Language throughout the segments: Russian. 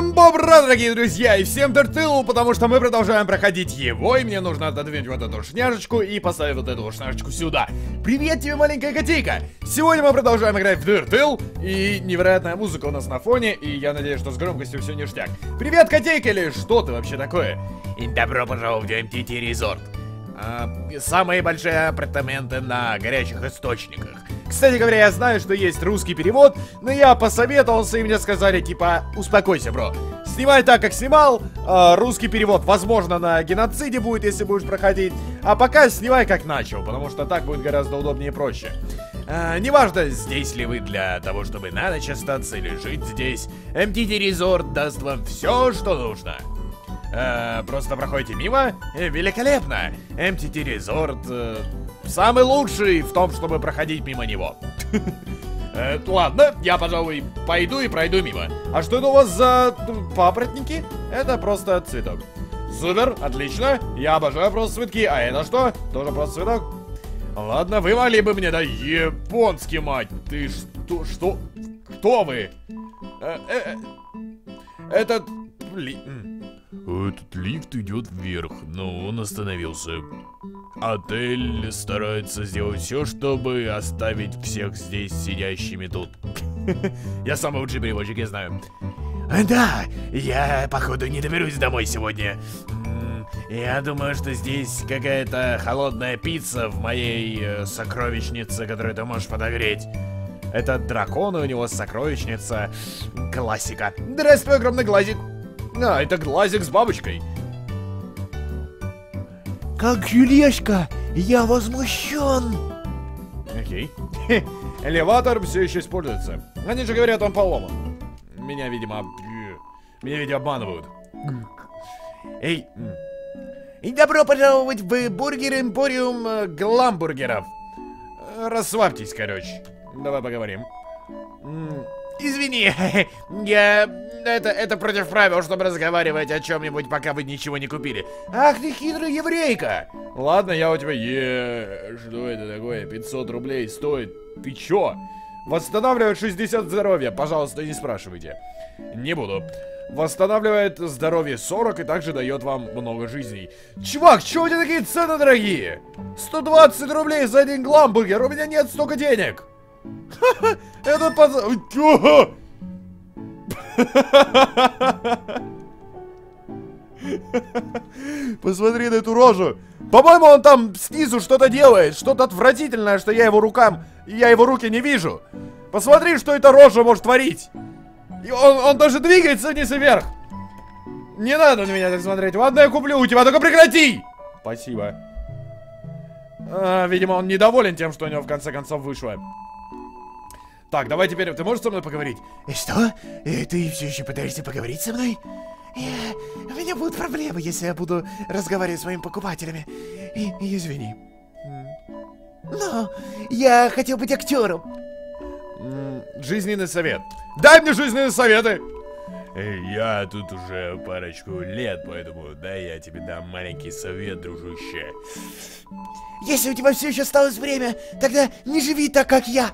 Всем бобра, дорогие друзья, и всем тортылу, потому что мы продолжаем проходить его, и мне нужно отодвинуть вот эту шняжечку и поставить вот эту шняжечку сюда. Привет тебе, маленькая котейка! Сегодня мы продолжаем играть в Дыртыл, и невероятная музыка у нас на фоне, и я надеюсь, что с громкостью все ништяк. Привет, котейка, или что ты вообще такое? И добро пожаловать в MTT Resort. А, самые большие апартаменты на горячих источниках. Кстати говоря, я знаю, что есть русский перевод, но я посоветовался, и мне сказали, типа, успокойся, бро. Снимай так, как снимал. Э, русский перевод, возможно, на геноциде будет, если будешь проходить. А пока снимай, как начал, потому что так будет гораздо удобнее и проще. Э, неважно, здесь ли вы для того, чтобы на ночь остаться или жить здесь, MTT Resort даст вам все, что нужно. Э, просто проходите мимо. Э, великолепно. MTT Resort э, самый лучший в том, чтобы проходить мимо него. Э, ладно, я, пожалуй, пойду и пройду мимо. А что это у вас за папоротники? Это просто цветок. Супер, отлично. Я обожаю просто цветки. А это что? Тоже просто цветок? Ладно, вы могли бы мне, да японский, мать. Ты что? Что? Кто вы? Э, этот... Блин... Этот лифт идет вверх, но он остановился. Отель старается сделать все, чтобы оставить всех здесь сидящими тут. Я самый лучший переводчик, я знаю. Да, я, походу, не доберусь домой сегодня. Я думаю, что здесь какая-то холодная пицца в моей э, сокровищнице, которую ты можешь подогреть. Это дракон, и у него сокровищница. Классика. Здравствуй, огромный глазик. А, это глазик с бабочкой. Как Юлешка, я возмущен. Окей. Элеватор все еще используется. Они же говорят, он поломан. Меня, видимо, меня, видимо, обманывают. Эй, и добро пожаловать в Бургер Эмпориум э, Гламбургеров. Расслабьтесь, короче. Давай поговорим. Извини, я... Это, это против правил, чтобы разговаривать о чем-нибудь, пока вы ничего не купили. Ах ты хитрая еврейка! Ладно, я у тебя... Е, что это такое? 500 рублей стоит. Ты чё? Восстанавливает 60 здоровья. Пожалуйста, не спрашивайте. Не буду. Восстанавливает здоровье 40 и также дает вам много жизней. Чувак, чё у тебя такие цены дорогие? 120 рублей за один гламбургер. У меня нет столько денег. Этот пацан... Посмотри на эту рожу. По-моему, он там снизу что-то делает. Что-то отвратительное, что я его рукам... Я его руки не вижу. Посмотри, что эта рожа может творить. И он, он даже двигается вниз и вверх. Не надо на меня так смотреть. Ладно, я куплю у тебя, только прекрати. Спасибо. А, видимо, он недоволен тем, что у него в конце концов вышло. Так, давай теперь, ты можешь со мной поговорить? И что? И ты все еще пытаешься поговорить со мной? Я... У меня будут проблемы, если я буду разговаривать с моими покупателями. И, и извини. Но я хотел быть актером. Жизненный совет. Дай мне жизненные советы! Я тут уже парочку лет, поэтому да, я тебе дам маленький совет, дружище. Если у тебя все еще осталось время, тогда не живи так, как я.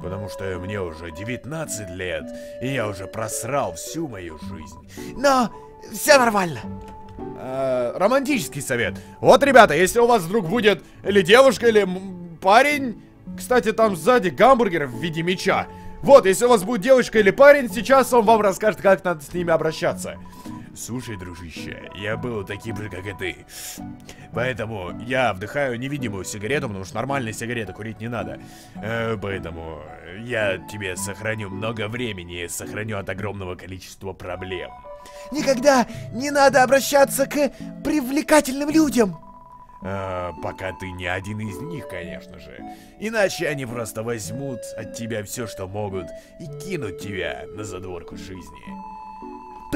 Потому что мне уже 19 лет, и я уже просрал всю мою жизнь. Но все нормально. Э, романтический совет. Вот, ребята, если у вас вдруг будет или девушка, или парень... Кстати, там сзади гамбургер в виде меча. Вот, если у вас будет девушка или парень, сейчас он вам расскажет, как надо с ними обращаться. Слушай, дружище, я был таким же, как и ты. Поэтому я вдыхаю невидимую сигарету, потому что нормальные сигареты курить не надо. Э, поэтому я тебе сохраню много времени, сохраню от огромного количества проблем. Никогда не надо обращаться к привлекательным людям. А, пока ты не один из них, конечно же. Иначе они просто возьмут от тебя все, что могут, и кинут тебя на задворку жизни.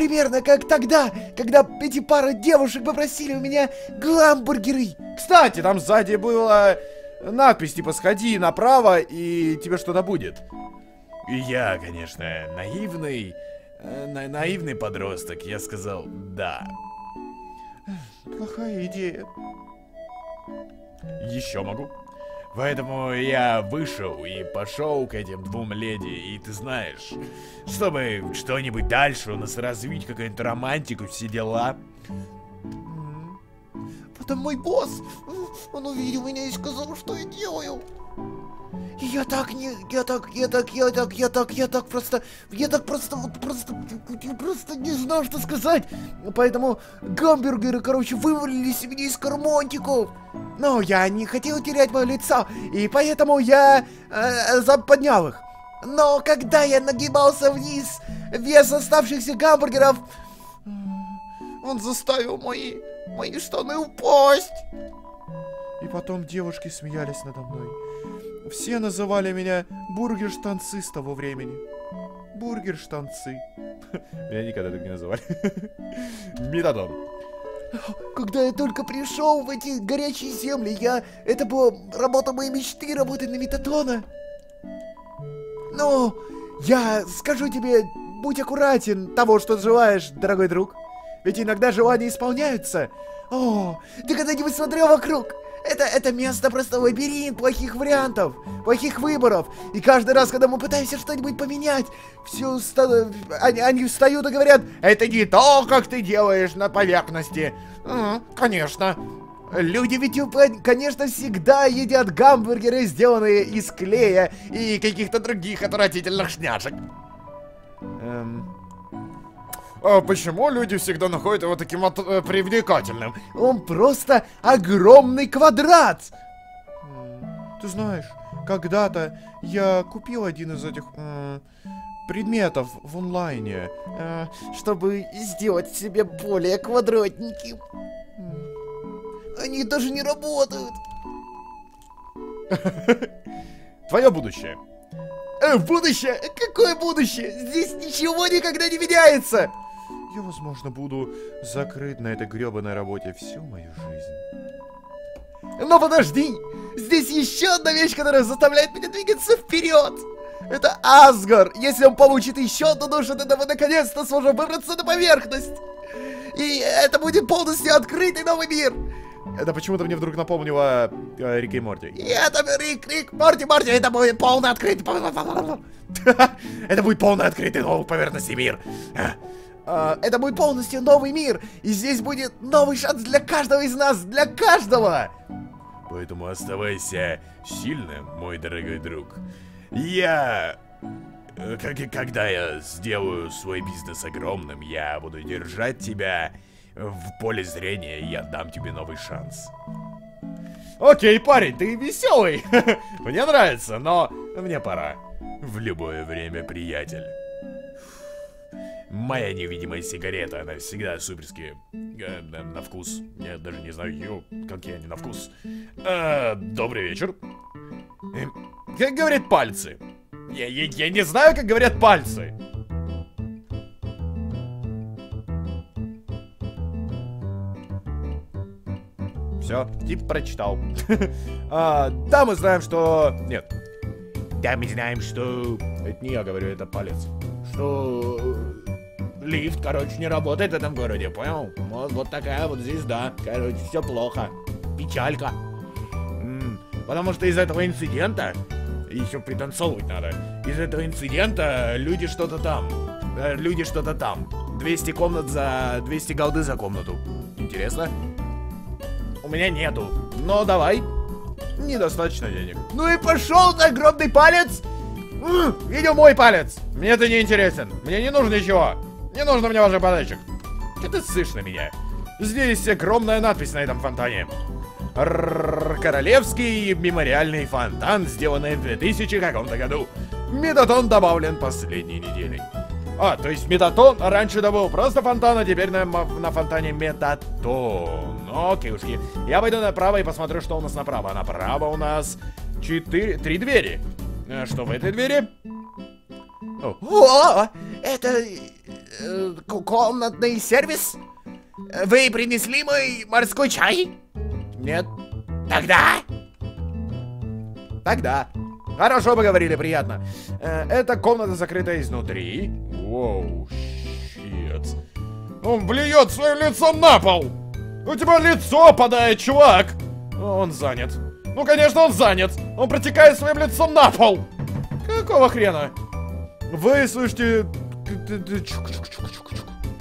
Примерно как тогда, когда эти пара девушек попросили у меня гламбургеры. Кстати, там сзади была надпись типа «Сходи направо, и тебе что-то будет». И я, конечно, наивный, э, на наивный подросток, я сказал «да». Плохая идея. Еще могу. Поэтому я вышел и пошел к этим двум леди, и ты знаешь, чтобы что-нибудь дальше у нас развить, какую-нибудь романтику, все дела. Потом мой босс, он увидел меня и сказал, что я делаю. Я так не, я так, я так, я так, я так, я так просто, я так просто, вот просто, просто не знаю, что сказать. Поэтому гамбургеры, короче, вывалились меня из кармонтиков. Но я не хотел терять мое лицо, и поэтому я э, поднял их. Но когда я нагибался вниз, вес оставшихся гамбургеров, он заставил мои, мои штаны упасть. И потом девушки смеялись надо мной. Все называли меня бургер-штанцы с того времени. Бургер-штанцы. Меня никогда так не называли. Метадон. Когда я только пришел в эти горячие земли, я... Это была работа моей мечты, работать на Метатона. Но я скажу тебе, будь аккуратен того, что желаешь, дорогой друг. Ведь иногда желания исполняются. О, ты когда-нибудь смотрел вокруг? Это, это место просто лабиринт плохих вариантов, плохих выборов. И каждый раз, когда мы пытаемся что-нибудь поменять, все ста... они, они встают и говорят, это не то, как ты делаешь на поверхности. Mm, конечно. Люди ведь, конечно, всегда едят гамбургеры, сделанные из клея и каких-то других отвратительных шняшек. Эм... А почему люди всегда находят его таким вот э, привлекательным? Он просто огромный квадрат! Ты знаешь, когда-то я купил один из этих предметов в онлайне, э, чтобы сделать себе более квадратненьким. Они даже не работают. Твое будущее. Э, будущее? Какое будущее? Здесь ничего никогда не меняется! Я, возможно, буду закрыт на этой гребаной работе всю мою жизнь. Но подожди! Здесь еще одна вещь, которая заставляет меня двигаться вперед! Это Асгар! Если он получит еще одну душу, тогда мы наконец-то сможем выбраться на поверхность! И это будет полностью открытый новый мир! Это почему-то мне вдруг напомнило э, Рик и Морти. И это Рик, Рик, Морти, Морти, это будет полный открытый... Это будет полный открытый новый поверхностный мир. А, это будет полностью новый мир, и здесь будет новый шанс для каждого из нас, для каждого! Поэтому оставайся сильным, мой дорогой друг. Я... Э, как, когда я сделаю свой бизнес огромным, я буду держать тебя в поле зрения и отдам тебе новый шанс. Окей, парень, ты веселый. мне нравится, но мне пора. В любое время, приятель. Моя невидимая сигарета, она всегда суперски э, на вкус. Я даже не знаю, какие они на вкус. Э, добрый вечер. Э, как говорят пальцы? Я, я, я не знаю, как говорят пальцы. Все, тип прочитал. а, да, мы знаем, что... Нет. Да, мы знаем, что... Это не я говорю, это палец. Что лифт, короче, не работает в этом городе, понял? Вот, вот такая вот здесь, да. Короче, все плохо. Печалька. Потому что из этого инцидента, еще пританцовывать надо, из этого инцидента люди что-то там. Э, люди что-то там. 200 комнат за... 200 голды за комнату. Интересно? У меня нету. Но давай. Недостаточно денег. Ну и пошел ты, огромный палец! Видел мой палец! Мне это не интересен. Мне не нужно ничего. Не нужно мне ваших подачек. Ты ссышь на меня. Здесь огромная надпись на этом фонтане. Королевский мемориальный фонтан, сделанный в 2000 каком-то году. Метатон добавлен последней неделей. А, то есть метатон раньше это был просто фонтан, а теперь на, на фонтане метатон. Окей, ушки. Я пойду направо и посмотрю, что у нас направо. Направо у нас четыре, три двери. Э, что в этой двери? О, О это э, комнатный сервис? Вы принесли мой морской чай? Нет. Тогда? Тогда. Хорошо поговорили, приятно. Э, эта комната закрыта изнутри. Воу, щит. Он блюет своим лицом на пол. У тебя лицо падает, чувак. Он занят. Ну, конечно, он занят. Он протекает своим лицом на пол. Какого хрена? Вы слышите...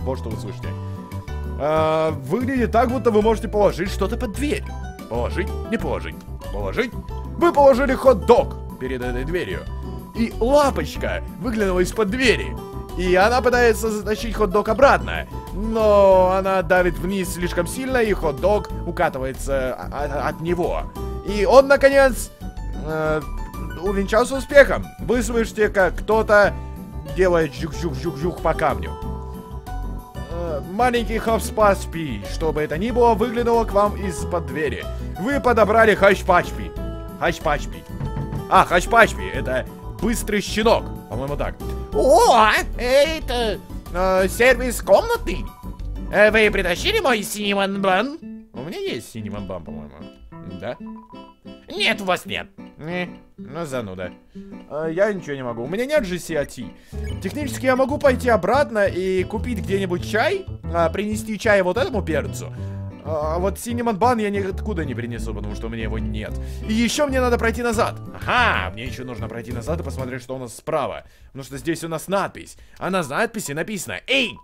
Вот что вы слышите. А, выглядит так, будто вы можете положить что-то под дверь. Положить, не положить. Положить. Вы положили хот-дог перед этой дверью. И лапочка выглянула из-под двери. И она пытается затащить хот-дог обратно. Но она давит вниз слишком сильно, и хот-дог укатывается от, от него. И он, наконец, э, увенчался успехом. Вы слышите, как кто-то делает жук-жук-жук-жук по камню. Э, маленький хопспаспи, чтобы это ни было, выглянуло к вам из-под двери. Вы подобрали хачпачпи. Хачпачпи. А, хачпачпи, это быстрый щенок. По-моему, так. О, это э, сервис комнаты. Э, вы притащили мой синеман-бан? У меня есть синеман-бан, по-моему. Да? Нет, у вас нет. Не, ну зануда. А, я ничего не могу. У меня нет GCAT. Технически я могу пойти обратно и купить где-нибудь чай, а, принести чай вот этому перцу. А вот Синеман Бан я никуда не принесу, потому что у меня его нет. И еще мне надо пройти назад. Ага, мне еще нужно пройти назад и посмотреть, что у нас справа. Потому что здесь у нас надпись. А на надписи написано «Эй,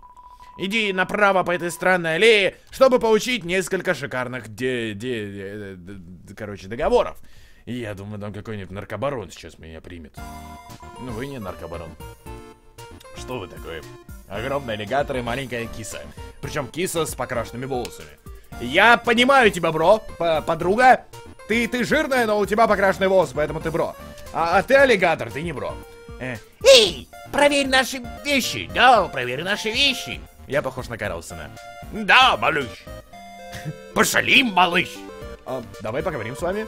Иди направо по этой странной аллее, чтобы получить несколько шикарных де... де... де... де короче, договоров. И я думаю, там какой-нибудь наркобарон сейчас меня примет. Ну, вы не наркобарон. Что вы такое? Огромный аллигатор и маленькая киса. Причем киса с покрашенными волосами. Я понимаю тебя, бро, подруга. Ты, ты жирная, но у тебя покрашенные волосы, поэтому ты бро. А, а ты аллигатор, ты не бро. Э. Эй, проверь наши вещи. Да, проверь наши вещи. Я похож на Карлсона. Да, малыш. Пошалим, малыш. А, давай поговорим с вами.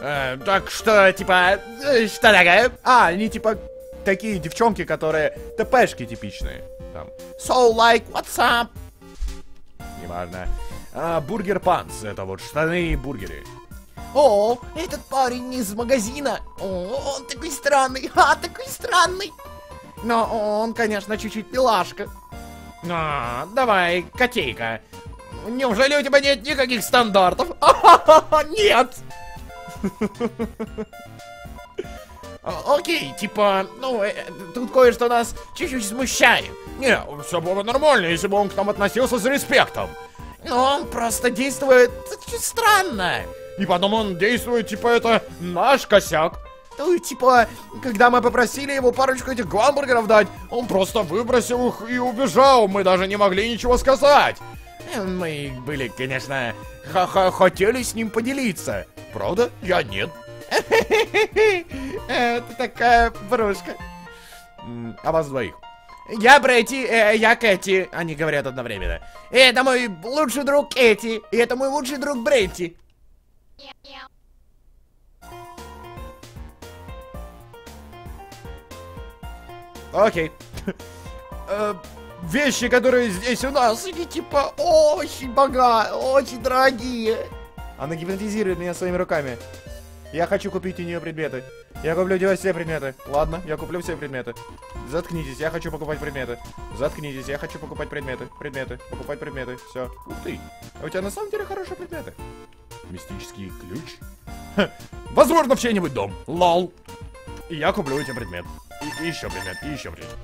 Э, так что, типа, э, что такое? А, они типа такие девчонки, которые ТПшки типичные. Там. So like, what's up? Неважно. А, бургер Панс. Это вот штаны и бургеры. О, этот парень из магазина. О, он такой странный. А, такой странный. Но он, конечно, чуть-чуть пилашка. А, давай, котейка. Неужели у тебя нет никаких стандартов? Нет! Окей, типа, ну, э, тут кое-что нас чуть-чуть смущает. Не, все было бы нормально, если бы он к нам относился с респектом. Но он просто действует странно. И потом он действует, типа, это наш косяк. Ну, типа, когда мы попросили его парочку этих гамбургеров дать, он просто выбросил их и убежал, мы даже не могли ничего сказать. Э, мы были, конечно, х -х хотели с ним поделиться. Правда? Я нет. Это такая брушка. А вас двоих? Я Бретти, э, я Кэти, они говорят одновременно. Это мой лучший друг Кэти, и это мой лучший друг Бретти. Окей. Э, вещи, которые здесь у нас, они типа очень богатые, очень дорогие. Она гипнотизирует меня своими руками. Я хочу купить у нее предметы. Я куплю у тебя все предметы. Ладно, я куплю все предметы. Заткнитесь, я хочу покупать предметы. Заткнитесь, я хочу покупать предметы. Предметы, покупать предметы. Все. Ух ты. А у тебя на самом деле хорошие предметы. Мистический ключ. Ха. Возможно, в чей-нибудь дом. Лол. И я куплю эти предмет. И, и еще предмет, и еще предмет.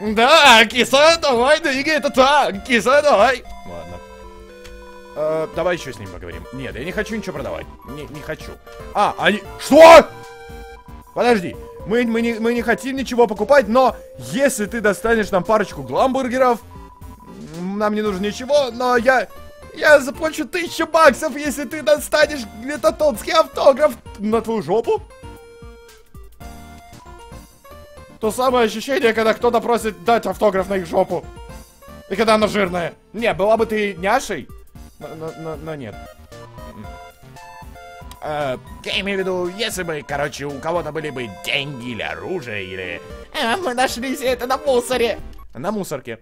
Да, киса, давай, двигай это так. Киса, давай. Ладно. Э, давай еще с ним поговорим. Нет, я не хочу ничего продавать. Не, не хочу. А, они... Что? Подожди. Мы, мы, не, мы не хотим ничего покупать, но если ты достанешь нам парочку гламбургеров, нам не нужно ничего, но я... Я заплачу тысячу баксов, если ты достанешь глитотонский автограф на твою жопу. То самое ощущение, когда кто-то просит дать автограф на их жопу. И когда она жирная. Не, была бы ты няшей, но, но, но, но нет. Uh, я имею в виду, если бы, короче, у кого-то были бы деньги или оружие, или... А, мы нашли все это на мусоре. На мусорке.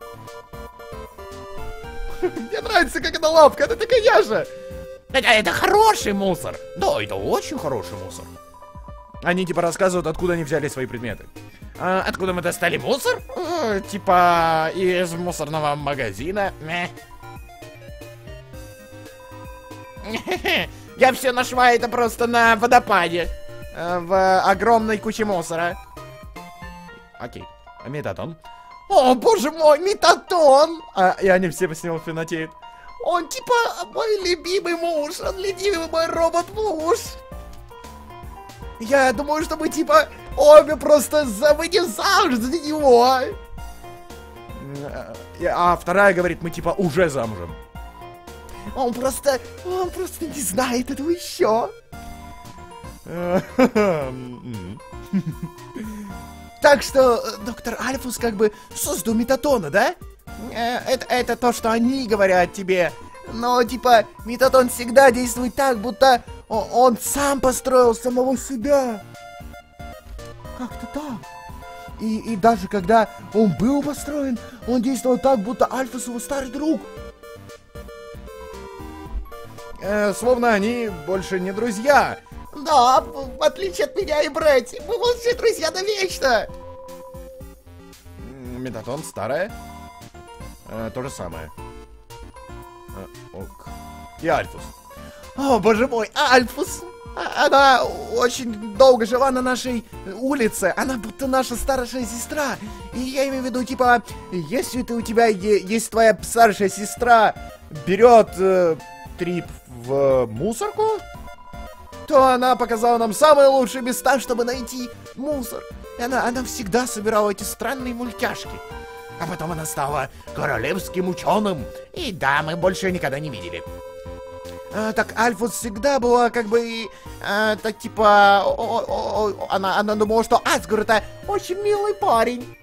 Мне нравится, как эта лапка, это такая я же. Это, это хороший мусор. Да, это очень хороший мусор. Они типа рассказывают, откуда они взяли свои предметы. А, откуда мы достали мусор? Э, типа из мусорного магазина. Я все нашла это просто на водопаде. э, В огромной куче мусора. Окей. А метатон? О, боже мой, метатон! А, и они все с него фанатеют. Он типа мой любимый муж, он любимый мой робот-муж. Я думаю, что мы типа обе просто за- выйдем замуж за него. И- А вторая говорит, мы типа уже замужем. Он просто, он просто не знает этого еще. Так что э, доктор Альфус как бы создал метатона, да? Э, Это, это то, что они говорят тебе. Но, типа, метатон всегда действует так, будто о- он сам построил самого себя. Как-то так. И, и даже когда он был построен, он действовал так, будто Альфус его старый друг. Э, Словно они больше не друзья. Да, в отличие от меня и Бретти, мы лучшие друзья навечно. Метатон старая. Э, То же самое. Э, Ок. И Альфус. О, боже мой, Альфус! А- Она очень долго жила на нашей улице. Она будто наша старшая сестра. И я имею в виду, типа, если ты у тебя есть твоя старшая сестра, Берет э, трип в мусорку. то она показала нам самые лучшие места, чтобы найти мусор. И она, она всегда собирала эти странные мультяшки. А потом она стала королевским ученым. И да, мы больше никогда не видели. А, так Альфус всегда была как бы а, так типа о- о- о- она она думала, что Асгур это очень милый парень.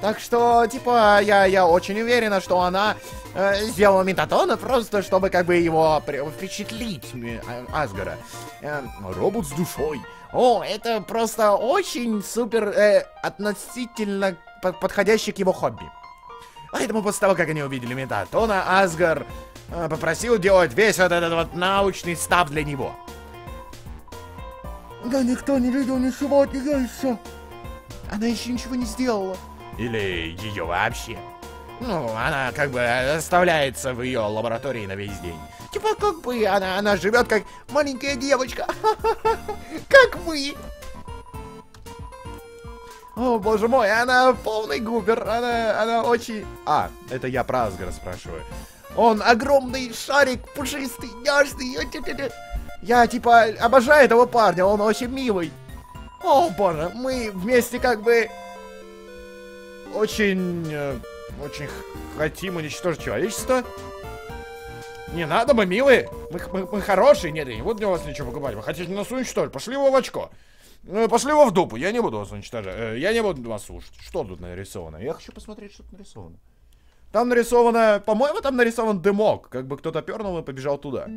Так что типа я я очень уверена, что она э, сделала Метатона просто чтобы как бы его впечатлить э, Асгара. Э, робот с душой. О, это просто очень супер э, относительно по- подходящий к его хобби. Поэтому после того, как они увидели Метатона, Асгар э, попросил делать весь вот этот вот научный став для него. Да никто не видел ничего от нее еще. Она еще ничего не сделала. Или ее вообще. Ну, она как бы оставляется в ее лаборатории на весь день. Типа как бы она, она живет как маленькая девочка. Как мы. О, боже мой, она полный губер. Она, она очень... А, это я про Асгара спрашиваю. Он огромный шарик, пушистый, нежный. Я типа обожаю этого парня, он очень милый. О боже, мы вместе как бы... Очень... э, очень хотим уничтожить человечество. Не надо, мы милые. Мы, мы, мы хорошие. Нет, я не буду для вас ничего покупать. Вы хотите нас уничтожить? Пошли его в очко. Э, Пошли его в дупу. Я не буду вас уничтожать. Э, Я не буду вас слушать. Что тут нарисовано? Я хочу посмотреть, что тут нарисовано. Там нарисовано... По-моему, там нарисован дымок. Как бы кто-то пернул и побежал туда.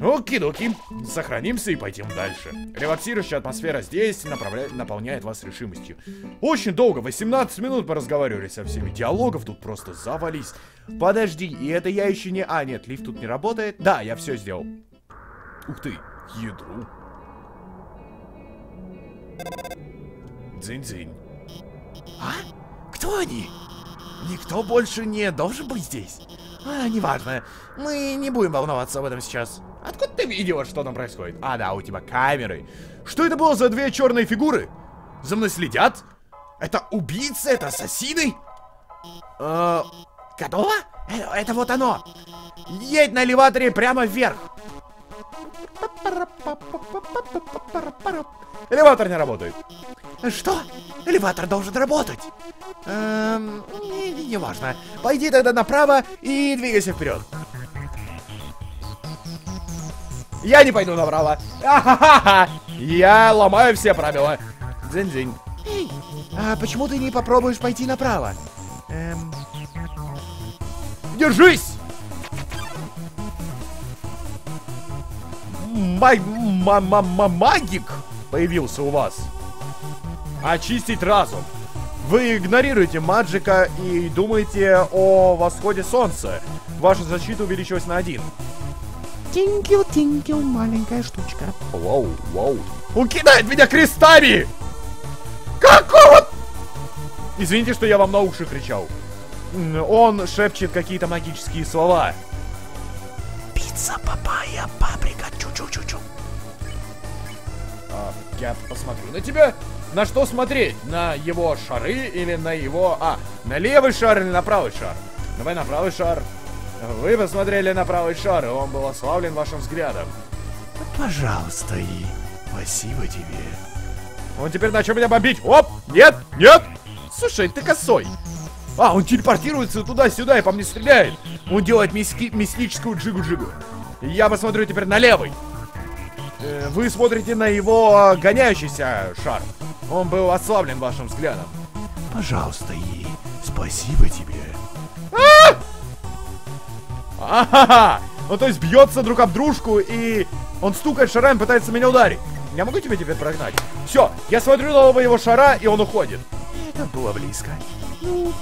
Оки-доки. Сохранимся и пойдем дальше. Релаксирующая атмосфера здесь направляет, наполняет вас решимостью. Очень долго, 18 минут поразговаривали со всеми. Диалогов тут просто завались. Подожди, и это я еще не... А, нет, лифт тут не работает. Да, я все сделал. Ух ты, ядру. Дзынь-дзынь. А? Кто они? Никто больше не должен быть здесь. А, неважно. Мы не будем волноваться об этом сейчас. Откуда ты видела, что там происходит? А, да, у тебя камеры. Что это было за две черные фигуры? За мной следят? Это убийцы? Это ассасины? Э, готово? Э, Это вот оно. Едь на элеваторе прямо вверх. Элеватор не работает. Что? Элеватор должен работать. Эм, не, не, не важно. Пойди тогда направо и двигайся вперед. Я не пойду направо. Я ломаю все правила. Дзинь-дзинь. Эй, а почему ты не попробуешь пойти направо? Эм, Держись! Май... ма- ма- ма- Магик появился у вас. Очистить разум. Вы игнорируете маджика и думаете о восходе солнца. Ваша защита увеличилась на один. тинкю, маленькая штучка. Вау, вау. Он кидает меня крестами! Какого? Извините, что я вам на уши кричал. Он шепчет какие-то магические слова. Пицца. Папайя, паприка, чу-чу-чу-чу. А, я посмотрю на тебя. На что смотреть? На его шары или на его... А, на левый шар или на правый шар? Давай на правый шар. Вы посмотрели на правый шар, и он был ославлен вашим взглядом. Пожалуйста, и спасибо тебе. Он теперь начал меня бомбить. Оп! Нет! Нет! Слушай, ты косой. А, он телепортируется туда-сюда и по мне стреляет. Он делает миски мистическую джигу-джигу. Я посмотрю теперь на левый. Э, Вы смотрите на его гоняющийся шар. Он был ослаблен вашим взглядом. Пожалуйста, и спасибо тебе. Ага! Ну то есть бьется друг об дружку и он стукает шарами, пытается меня ударить. Я могу тебя теперь прогнать? Все, я смотрю на оба его шара, и он уходит. Это было близко. Ну,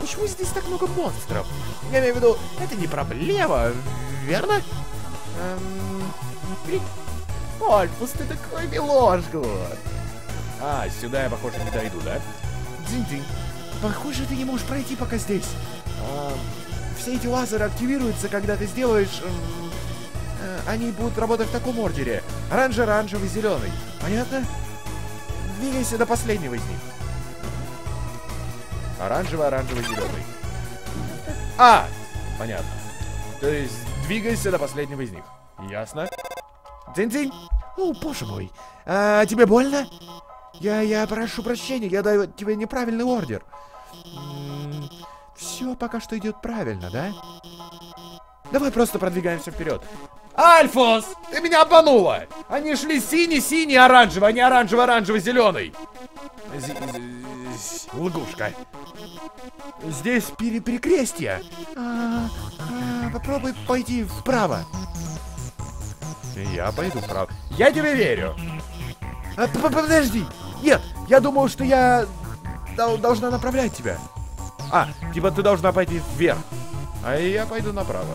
почему здесь так много монстров? Я имею в виду, это не проблема, верно? Эм... Альфус, ты такой миложка. А, сюда я, похоже, не дойду, да? Дзинь-дзинь. Похоже, ты не можешь пройти пока здесь. А, все эти лазеры активируются, когда ты сделаешь... э, они будут работать в таком ордере. Оранжевый, зеленый. Понятно? Двигайся до последнего из них. Оранжевый, оранжевый, зеленый. А, понятно. То есть двигайся до последнего из них. Ясно? Дзинь-дзинь. О, боже мой. А, тебе больно? Я, я прошу прощения, я даю тебе неправильный ордер. Все пока что идет правильно, да? Давай просто продвигаемся вперед. Альфос! Ты меня обманула! Они шли синий, синий, оранжевый, а не оранжевый, оранжевый, зеленый. Лягушка. Здесь пере перекрестие. А, а, попробуй пойти вправо. Я пойду вправо. Я тебе верю. А, подожди. Нет, я думал, что я дол- должна направлять тебя. А, типа ты должна пойти вверх. А я пойду направо.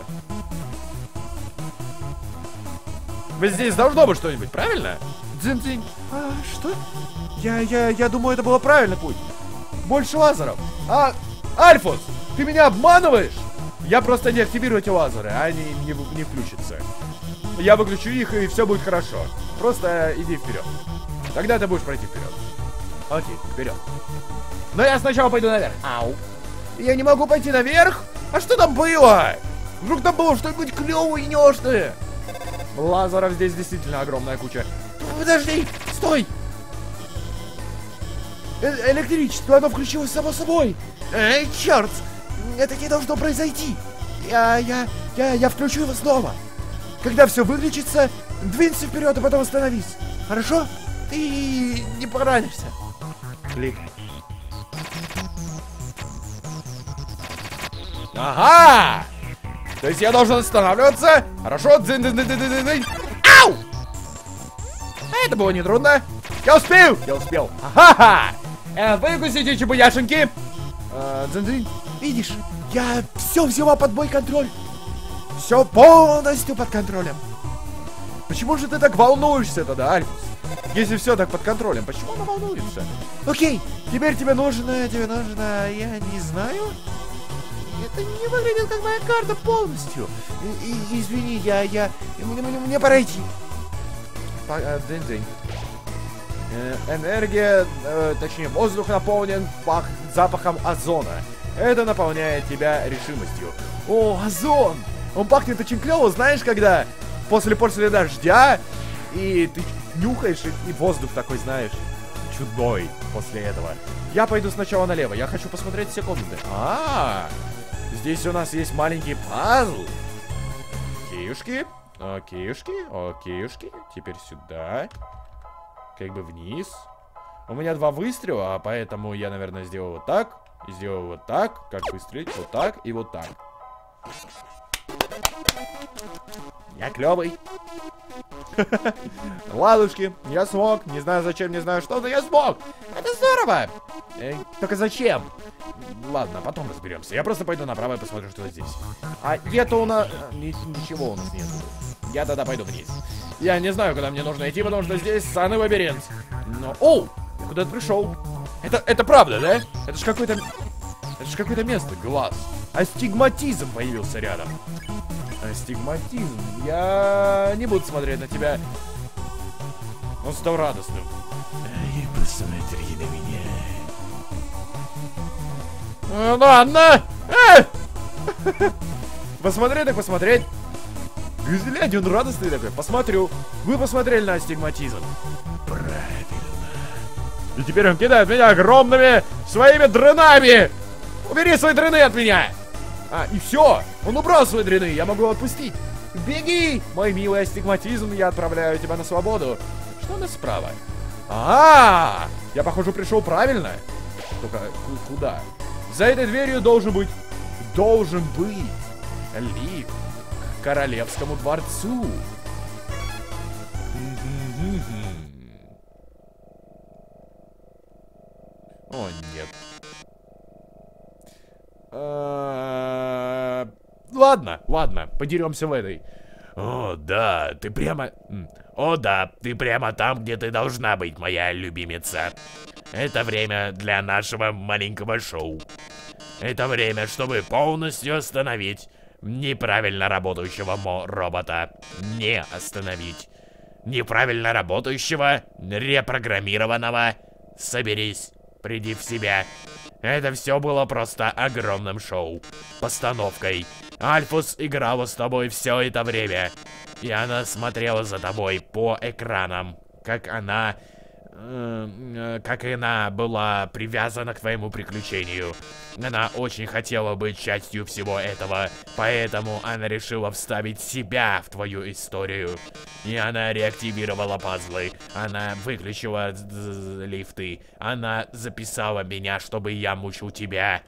Вы здесь должно быть что-нибудь, правильно? Дзинь-дзинь. А, что? Я, я, я думаю, это был правильный путь. Больше лазеров. А, Альфус, ты меня обманываешь? Я просто не активирую эти лазеры, они не, не включатся. Я выключу их, и все будет хорошо. Просто иди вперед. Тогда ты будешь пройти вперед. Окей, вперед. Но я сначала пойду наверх. Ау. Я не могу пойти наверх? А что там было? Вдруг там было что-нибудь клевое и нежное? Лазеров здесь действительно огромная куча. Подожди, стой. Э- электричество, оно включилось само собой. Эй, черт. Это не должно произойти. Я, я, я, я включу его снова. Когда все выключится, двинься вперед, а потом остановись. Хорошо? Ты не поранишься. Клик. Ага! То есть я должен останавливаться? Хорошо, дзынь дзынь дзынь дзынь дзынь. Ау! А это было нетрудно. Я успел! Я успел. Ага! Э, выкусите чебуяшеньки. А, дзынь-дзынь, видишь, я все взяла под мой контроль. Все полностью под контролем. Почему же ты так волнуешься тогда, Альфус? Если все так под контролем, почему она волнуется? Окей, теперь тебе нужно, тебе нужно, я не знаю. Это не выглядит как моя карта полностью. И- и- извини, я, я, мне, мне- мне пора идти. По- э. Э, Энергия, э, точнее воздух наполнен пах- запахом озона. Это наполняет тебя решимостью. О, озон! Он пахнет очень клево, знаешь, когда после после дождя и ты нюхаешь и, и воздух такой, знаешь, чудной после этого. Я пойду сначала налево. Я хочу посмотреть все комнаты. А, здесь у нас есть маленький пазл. Окейушки. Окейушки. Окейушки. Теперь сюда. Как бы вниз. У меня два выстрела, а поэтому я, наверное, сделаю вот так. И сделаю вот так. Как выстрелить? Вот так и вот так. Я клевый. Ладушки, я смог. Не знаю зачем, не знаю что, но я смог. Это здорово. Э, только зачем? Ладно, потом разберемся. Я просто пойду направо и посмотрю, что здесь. А это у нас... э, ни- ничего у нас нет. Я тогда пойду вниз. Я не знаю, куда мне нужно идти, потому что здесь саный лабиринт. Но... Оу! Я куда-то пришел. Это, это правда, да? Это же какое-то... Это же какое-то место, глаз. Астигматизм появился рядом. Астигматизм. Я не буду смотреть на тебя. Он стал радостным. И посмотри на меня. Ну ладно. Э! Посмотреть так посмотреть. Гляньте, он радостный такой. Посмотрю. Вы посмотрели на астигматизм. Правильно. И теперь он кидает меня огромными своими дрынами. Убери свои дрыны от меня. А, и все. Он убрал свои дрыны. Я могу отпустить. Беги, мой милый астигматизм. Я отправляю тебя на свободу. Что у нас справа? А, -а, -а я, похоже, пришел правильно. Только куда? За этой дверью должен быть... Должен быть лифт к королевскому дворцу. О, нет. А, ладно, ладно, подеремся в этой. О, да, ты прямо... О, да, ты прямо там, где ты должна быть, моя любимица. Это время для нашего маленького шоу. Это время, чтобы полностью остановить неправильно работающего мо-робота. Не остановить. Неправильно работающего, репрограммированного. Соберись, приди в себя. Это все было просто огромным шоу. Постановкой. Альфус играла с тобой все это время. И она смотрела за тобой по экранам. Как она как и она была привязана к твоему приключению. Она очень хотела быть частью всего этого, поэтому она решила вставить себя в твою историю. И она реактивировала пазлы, она выключила лифты, она записала меня, чтобы я мучил тебя.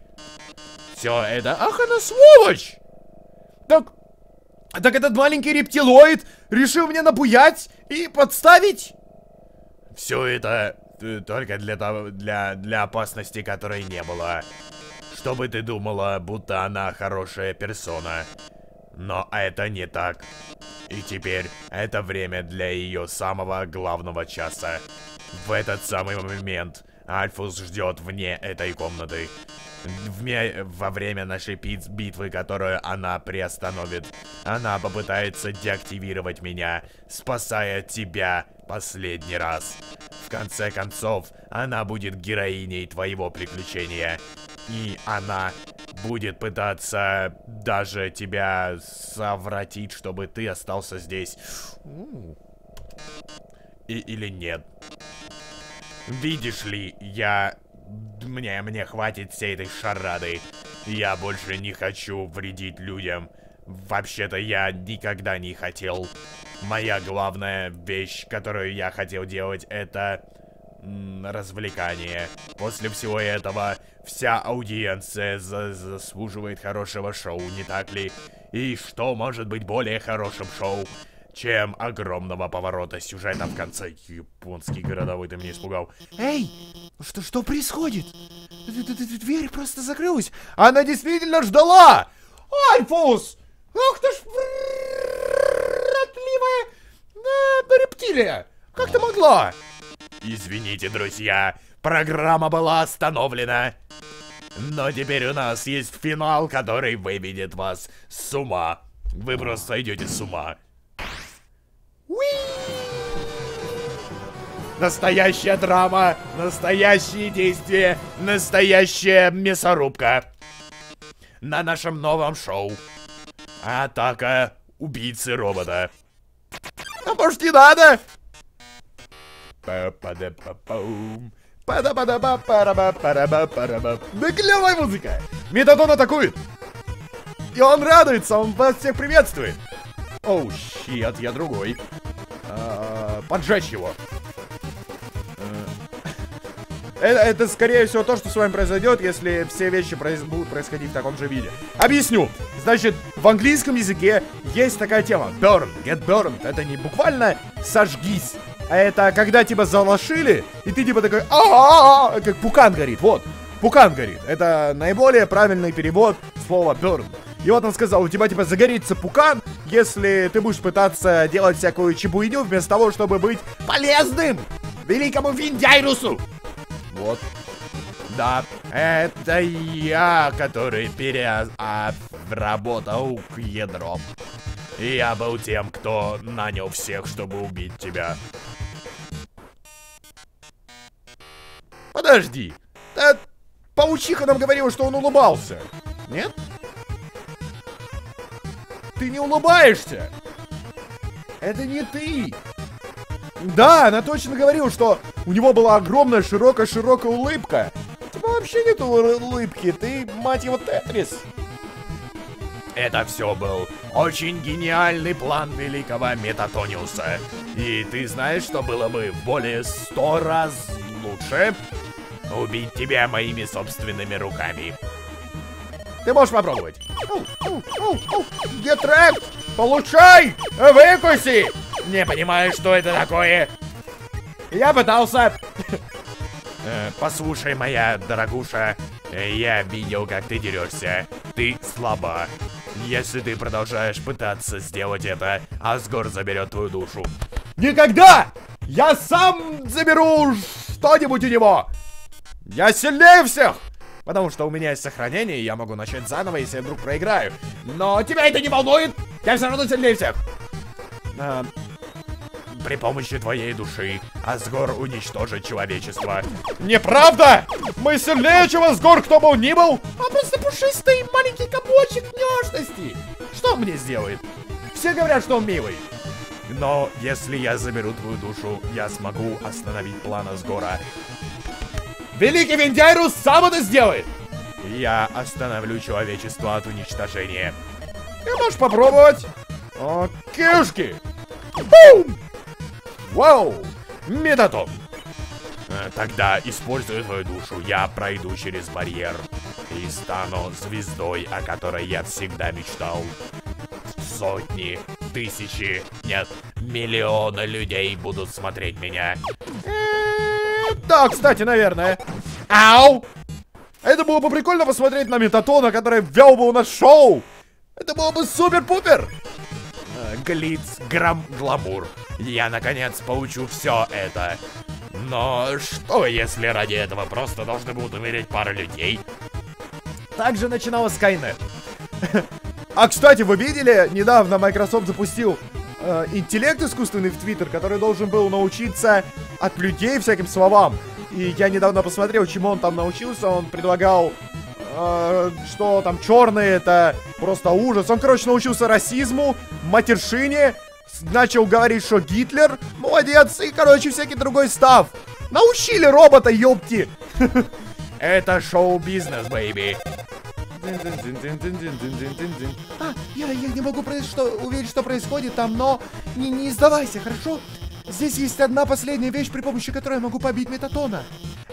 Все это... Ах, она сволочь! Так... Так этот маленький рептилоид решил меня напуять и подставить? Все это э, только для того, для, для опасности, которой не было. Чтобы ты думала, будто она хорошая персона. Но это не так. И теперь это время для ее самого главного часа. В этот самый момент Альфус ждет вне этой комнаты. Вме во время нашей битвы, которую она приостановит, она попытается деактивировать меня, спасая тебя последний раз. В конце концов, она будет героиней твоего приключения. И она будет пытаться даже тебя совратить, чтобы ты остался здесь. И, или нет. Видишь ли, я... Мне, мне хватит всей этой шарады. Я больше не хочу вредить людям. Вообще-то я никогда не хотел. Моя главная вещь, которую я хотел делать, это развлекание. После всего этого вся аудиенция за заслуживает хорошего шоу, не так ли? И что может быть более хорошим шоу, чем огромного поворота сюжета в конце? Японский городовой, ты меня испугал. Эй, что, что происходит? Дверь просто закрылась. Она действительно ждала! Альфус! Ах ты ж ротливая э, рептилия! Как ты могла? Извините, друзья, программа была остановлена. Но теперь у нас есть финал, который выведет вас с ума. Вы просто сойдете с ума. Настоящая драма, настоящие действия, настоящая мясорубка. На нашем новом шоу. Атака убийцы робота. А может не надо? Да клевая музыка! Метадон атакует! И он радуется, он вас всех приветствует! Оу, щит, я другой. А, поджечь его. Это, это, скорее всего, то, что с вами произойдет, если все вещи произ будут происходить в таком же виде. Объясню. Значит, в английском языке есть такая тема. Burn, get burned. Это не буквально сожгись. А это когда тебя залошили, и ты типа такой, а, -а, -а, -а как пукан горит. Вот, пукан горит. Это наиболее правильный перевод слова burn. И вот он сказал, у тебя типа загорится пукан, если ты будешь пытаться делать всякую чебуйню, вместо того, чтобы быть полезным великому Виндяйрусу. Вот. Да, это я, который пере... А. И я был тем, кто нанял всех, чтобы убить тебя. Подожди. Да, паучиха нам говорила, что он улыбался. Нет? Ты не улыбаешься. Это не ты. Да, она точно говорила, что у него была огромная широкая-широкая улыбка. Типа вообще нет улыбки, ты, мать его, Тетрис. Это все был очень гениальный план великого Метатониуса. И ты знаешь, что было бы более сто раз лучше? Убить тебя моими собственными руками. Ты можешь попробовать. Гетрект! Получай! Выкуси! Не понимаю, что это такое. Я пытался. Э, послушай, моя дорогуша, я видел, как ты дерешься. Ты слаба. Если ты продолжаешь пытаться сделать это, Асгор заберет твою душу. Никогда! Я сам заберу что-нибудь у него! Я сильнее всех! Потому что у меня есть сохранение, и я могу начать заново, если я вдруг проиграю. Но тебя это не волнует! Я все равно сильнее всех! А, при помощи твоей души Асгор уничтожит человечество. Неправда! Мы сильнее, чем Асгор, кто бы он ни был! А просто пушистый маленький комочек нежности! Что он мне сделает? Все говорят, что он милый. Но если я заберу твою душу, я смогу остановить план Асгора. Великий Виндяйрус сам это сделает! Я остановлю человечество от уничтожения. Ты можешь попробовать. О, кишки! Бум! Вау! Метатон! Э, тогда, используя твою душу, я пройду через барьер и стану звездой, о которой я всегда мечтал. Сотни, тысячи, нет, миллионы людей будут смотреть меня. Да, кстати, наверное. Ау! Это было бы прикольно посмотреть на Метатона, который ввел бы у нас шоу. Это было бы супер-пупер. Глиц, грам, гламур. Я, наконец, получу все это. Но что, если ради этого просто должны будут умереть пара людей? Также начинала Skynet. А, кстати, вы видели, недавно Microsoft запустил э, интеллект искусственный в Твиттер, который должен был научиться от людей всяким словам. И я недавно посмотрел, чему он там научился. Он предлагал, э, что там черные это просто ужас. Он, короче, научился расизму, матершине, начал говорить, что Гитлер молодец, и, короче, всякий другой stuff. Научили робота, ёпти! Это шоу-бизнес, baby. А, я, я не могу что, увидеть, что происходит там, но не, не сдавайся, хорошо? Здесь есть одна последняя вещь, при помощи которой я могу побить Метатона.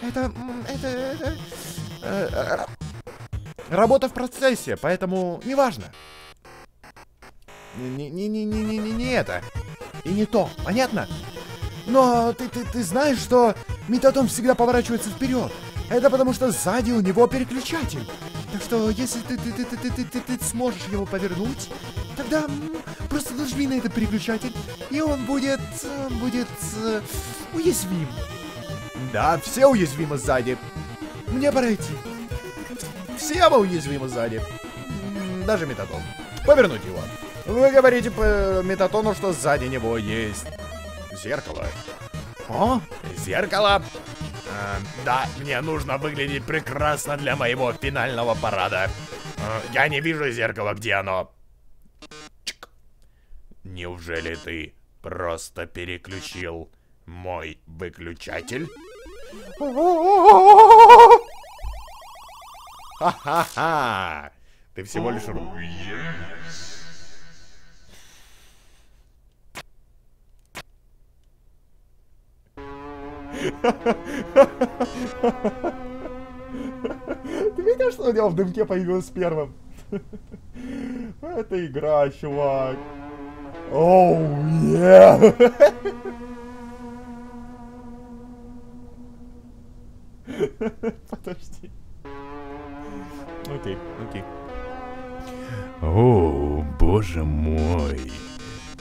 Это... это... это... Работа в процессе, поэтому неважно. Не-не-не-не-не-не не это. И не то, понятно? Но ты, ты, ты знаешь, что Метатон всегда поворачивается вперед. Это потому что сзади у него переключатель. Так что, если ты, ты, ты, ты, ты, ты, ты, ты сможешь его повернуть, тогда просто нажми на этот переключатель, и он будет, будет э, уязвим. Да, все уязвимы сзади. Мне пора идти. Все мы уязвимы сзади. Даже Метатон. Повернуть его. Вы говорите по Метатону, что сзади него есть зеркало. О, зеркало. Э, да, мне нужно выглядеть прекрасно для моего финального парада. Э, я не вижу зеркала, где оно. Чик. Неужели ты просто переключил мой выключатель? Ха-ха-ха! Ты всего лишь... Ты видел, что у него в дымке появилось первым? Это игра, чувак. Оу, yeah. Подожди. Окей, окей. О, боже мой.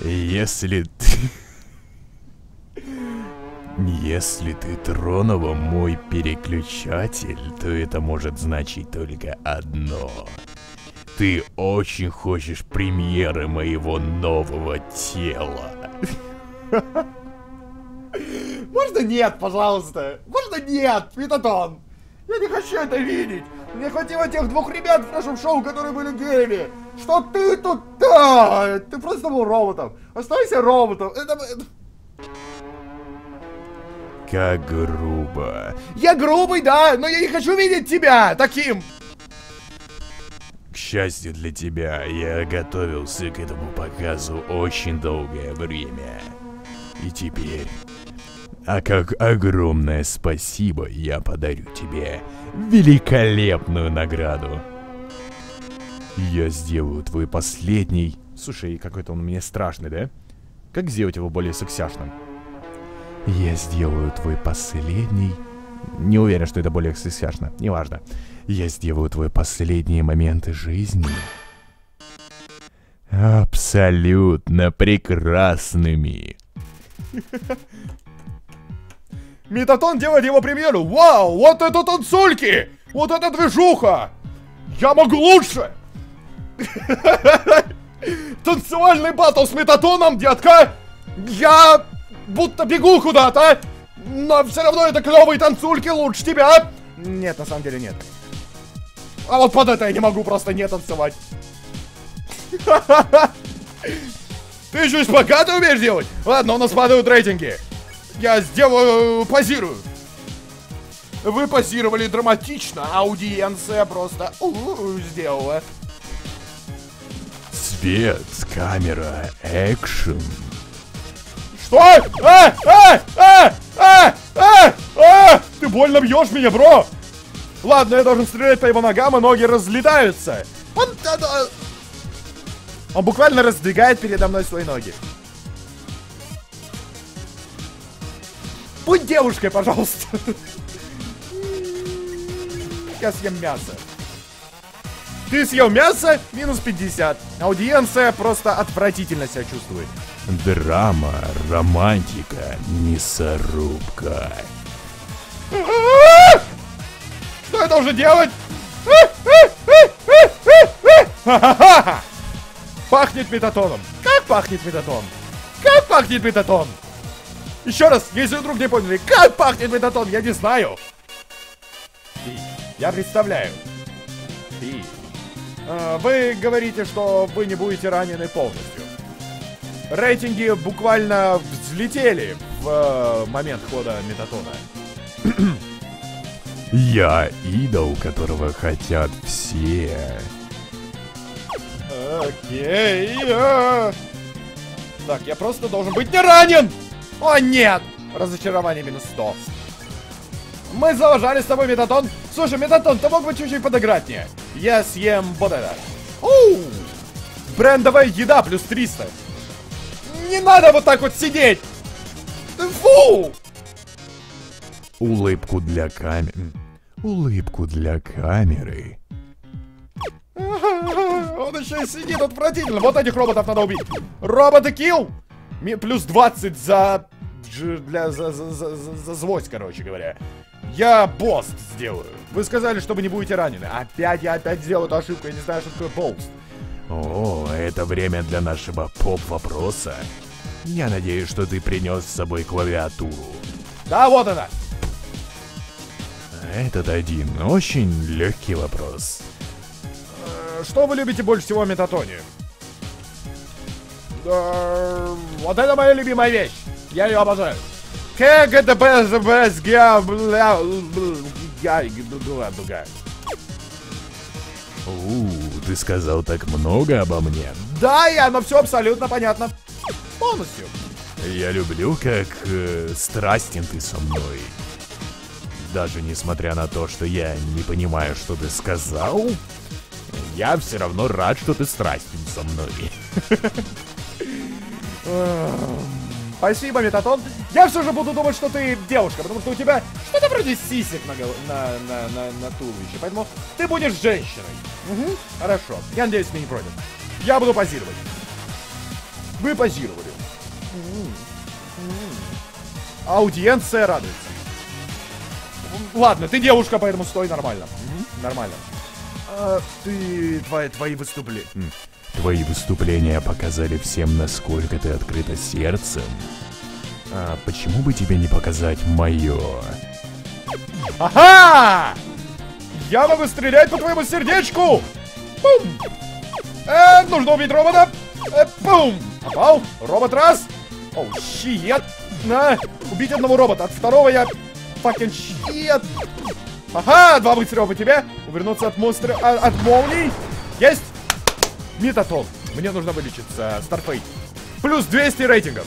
Если ты... Если ты тронула мой переключатель, то это может значить только одно. Ты очень хочешь премьеры моего нового тела. Можно нет, пожалуйста? Можно нет, Метатон? Я не хочу это видеть. Мне хватило тех двух ребят в нашем шоу, которые были геями. Что ты тут? Да, ты просто был роботом. Оставайся роботом. Это... Как грубо. Я грубый, да, но я не хочу видеть тебя таким. К счастью для тебя, я готовился к этому показу очень долгое время. И теперь... А как огромное спасибо я подарю тебе великолепную награду. Я сделаю твой последний... Слушай, какой-то он мне страшный, да? Как сделать его более сексяшным? Я сделаю твой последний... Не уверен, что это более сексяшно. Неважно. Я сделаю твой последние моменты жизни абсолютно прекрасными. Метатон делает его премьеру. Вау, вот это танцульки! Вот это движуха! Я могу лучше! Танцевальный батл с Метатоном, детка! Я будто бегу куда-то, но все равно это клевые танцульки лучше тебя. Нет, на самом деле нет. А вот под это я не могу просто не танцевать. Ты еще и шпагаты умеешь делать? Ладно, у нас падают рейтинги. Я сделаю... позирую. Вы позировали драматично, аудиенция просто у -у -у, сделала. Свет, камера, экшен. Что? А! А! А! А! А! А! Ты больно бьешь меня, бро! Ладно, я должен стрелять по его ногам, и ноги разлетаются. Он... Он буквально раздвигает передо мной свои ноги. Будь девушкой, пожалуйста. Я съем мясо. Ты съел мясо? Минус 50. Аудиенция просто отвратительно себя чувствует. Драма, романтика, мясорубка. Что я должен делать? Пахнет метатоном. Как пахнет метатон? Как пахнет метатон? Еще раз, если вдруг не поняли, как пахнет метатон, я не знаю. Я представляю. И э, вы говорите, что вы не будете ранены полностью. Рейтинги буквально взлетели в э, момент хода метатона. Я идол, которого хотят все. Окей. а. Так, я просто должен быть не ранен! О, нет! Разочарование минус 100. Мы заложали с тобой метатон. Слушай, метатон, ты мог бы чуть-чуть подыграть мне? Я съем вот это. Оу! Брендовая еда плюс 300. Не надо вот так вот сидеть! Фу! Улыбку для камеры. Улыбку для камеры. Он еще и сидит отвратительно. Вот этих роботов надо убить. Роботы килл! Плюс 20 за... Для... За, за, за, за, злость, короче говоря. Я бост сделаю. Вы сказали, что вы не будете ранены. Опять я опять сделал эту ошибку. Я не знаю, что такое бост. О, это время для нашего поп-вопроса. Я надеюсь, что ты принес с собой клавиатуру. Да, вот она. Этот один очень легкий вопрос. Э, Что вы любите больше всего в метатоне? Вот это моя любимая вещь. Я ее обожаю. Как это без без У, ты сказал так много обо мне. Да, и оно все абсолютно понятно. Полностью. Я люблю, как э, страстен ты со мной. Даже несмотря на то, что я не понимаю, что ты сказал, я все равно рад, что ты страстен со мной. Спасибо, Метатон. Я все же буду думать, что ты девушка, потому что у тебя что-то вроде сисек на, на, на, на, на туловище. Поэтому ты будешь женщиной. Мгм, Хорошо. Я надеюсь, ты не против. Я буду позировать. Вы позировали. Аудиенция радуется. Ладно, ты девушка, поэтому стой нормально. Нормально. А, ты... Твои, твои выступления... Твои выступления показали всем, насколько ты открыта сердцем. А почему бы тебе не показать мое? Ага! Я могу стрелять по твоему сердечку! Бум! Э, нужно убить робота! Э, бум! Попал! Робот раз! Oh, shit! На! Убить одного робота, от второго я... Fucking shit! Ага, два выстрела по тебе! Увернуться от монстра... А, от молний! Есть! Mettaton. Мне нужно вылечиться. Starfait. Плюс 200 рейтингов.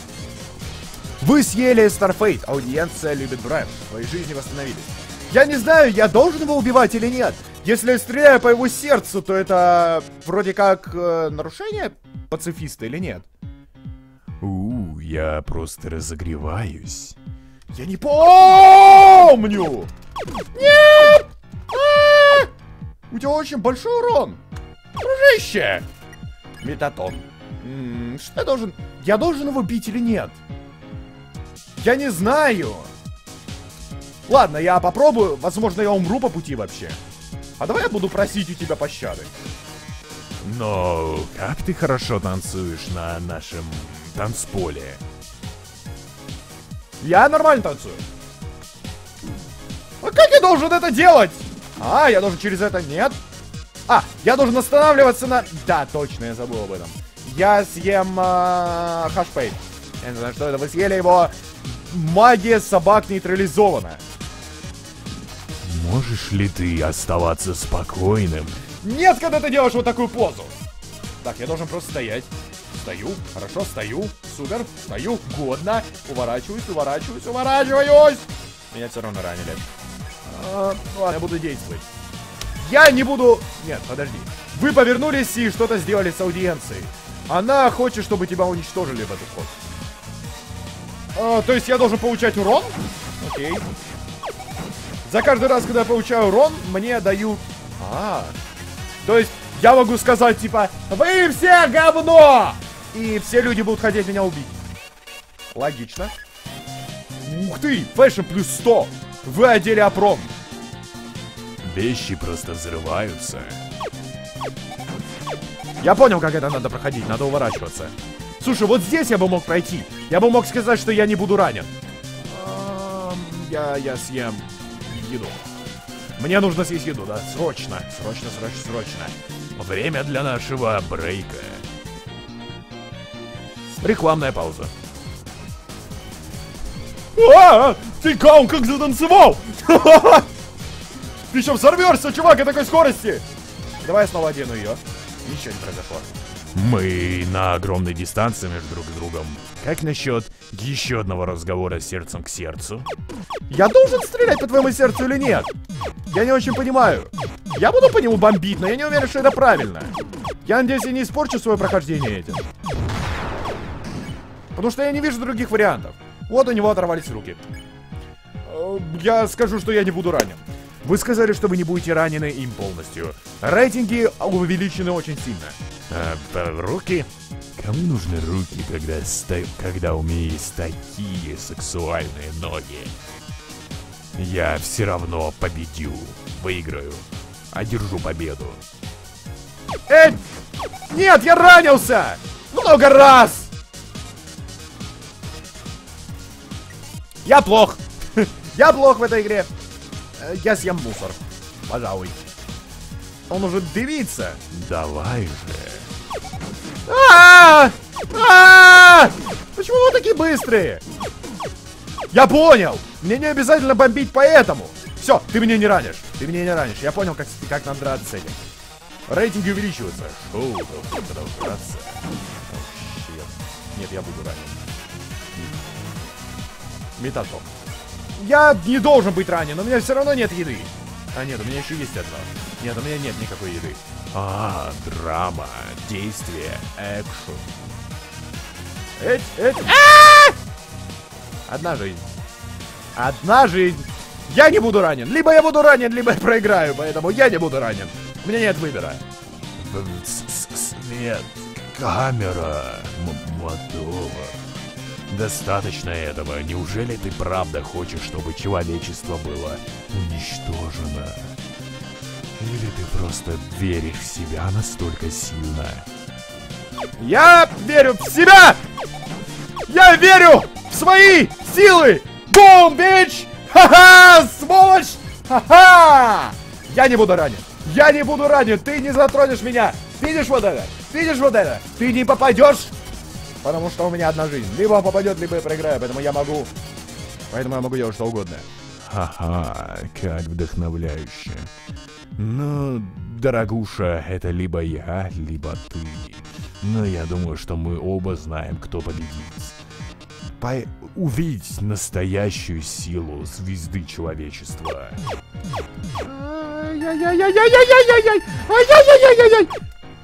Вы съели Starfait. Аудиенция любит Брайан. Твои жизни восстановились. Я не знаю, я должен его убивать или нет. Если я стреляю по его сердцу, то это вроде как э, нарушение пацифиста или нет? У, я просто разогреваюсь. Я не помню! Нет! А! У тебя очень большой урон. Дружище! Метатон. М, Что я должен... Я должен его бить или нет? Я не знаю. Ладно, я попробую. Возможно, я умру по пути вообще. А давай я буду просить у тебя пощады. Но как ты хорошо танцуешь на нашем танцполе. Я нормально танцую. А как я должен это делать? А, я должен через это... Нет. А, я должен останавливаться на... Да, точно, я забыл об этом. Я съем э, хашпейт. Я не знаю, что это. Вы съели его. Магия собак нейтрализована. Можешь ли ты оставаться спокойным? Нет, когда ты делаешь вот такую позу. Так, я должен просто стоять. Стою, хорошо, стою. Супер, стою, годно. Уворачиваюсь, уворачиваюсь, уворачиваюсь. Меня все равно ранили. А, ладно, я буду действовать. Я не буду... Нет, подожди. Вы повернулись и что-то сделали с аудиенцией. Она хочет, чтобы тебя уничтожили в этот ход. А, то есть я должен получать урон? Окей. За каждый раз, когда я получаю урон, мне дают... А, то есть я могу сказать, типа, вы все говно! И все люди будут хотеть меня убить. Логично. Ух ты, fashion плюс 100. Вы одели apron. Вещи просто взрываются. Я понял, как это надо проходить, надо уворачиваться. Слушай, вот здесь я бы мог пройти. Я бы мог сказать, что я не буду ранен. Я, я съем еду. Мне нужно съесть еду, да? Срочно, срочно, срочно, срочно. Время для нашего брейка. Рекламная пауза. А, ты каун как затанцевал! Причем сорвешься, чувак, от такой скорости! Давай я снова одену ее. Ничего не произошло. Мы на огромной дистанции между друг другом. Как насчет еще одного разговора сердцем к сердцу? Я должен стрелять по твоему сердцу или нет? Я не очень понимаю. Я буду по нему бомбить, но я не уверен, что это правильно. Я надеюсь, я не испорчу свое прохождение этим. Потому что я не вижу других вариантов. Вот у него оторвались руки. Э, Я скажу, что я не буду ранен. Вы сказали, что вы не будете ранены им полностью. Рейтинги увеличены очень сильно. А, руки? Кому нужны руки, когда, ста- когда у меня есть такие сексуальные ноги? Я все равно победю, выиграю, одержу победу. Эй! Нет, я ранился! Много раз! Я плох. Я плох в этой игре. Э, Я съем мусор. Пожалуй. Он уже дымится. Давай же. А! А! Почему вы такие быстрые? Я понял! Мне не обязательно бомбить поэтому. Все, ты меня не ранишь. Ты меня не ранишь. Я понял, как, как нам драться с этим. Рейтинги увеличиваются. Шоу, драться. Нет, я буду ранен. Метатон. Я не должен быть ранен, но у меня все равно нет еды. А нет, у меня еще есть одна. Нет, у меня нет никакой еды. А, драма, действие, экшен. Эть, эть. А! Одна жизнь. Одна жизнь. Я не буду ранен. Либо я буду ранен, либо я проиграю, поэтому я не буду ранен. У меня нет выбора. Свет, камера, мотор. Достаточно этого. Неужели ты правда хочешь, чтобы человечество было уничтожено? Или ты просто веришь в себя настолько сильно? Я верю в себя! Я верю в свои силы! Бум, бич! Ха-ха! Сволочь! Ха-ха! Я не буду ранен! Я не буду ранен! Ты не затронешь меня! Видишь вот это? Видишь вот это? Ты не попадешь! Потому что у меня одна жизнь. Либо он попадет, либо я проиграю. Поэтому я могу... Поэтому я могу делать что угодно. Ха-ха, как вдохновляюще. Ну, дорогуша, это либо я, либо ты. Но я думаю, что мы оба знаем, кто победит. По... Увидеть настоящую силу звезды человечества. Ай-яй-яй-яй-яй-яй-яй-яй! Ай-яй-яй-яй-яй!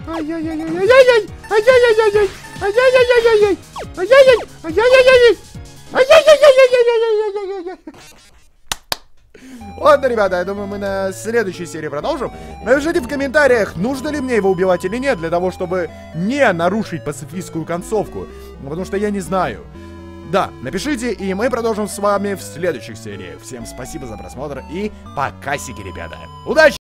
Ай-яй-яй-яй-яй-яй! Ай-яй-яй-яй-яй! Ай-яй-яй-яй-яй! Ай-яй-яй! Ай-яй-яй-яй! Ай-яй-яй-яй-яй-яй-яй-яй-яй! Ладно, ребята, я думаю, мы на следующей серии продолжим. Напишите в комментариях, нужно ли мне его убивать или нет, для того, чтобы не нарушить пацифистскую концовку. Потому что я не знаю. Да, напишите, и мы продолжим с вами в следующих сериях. Всем спасибо за просмотр и покасики, ребята. Удачи!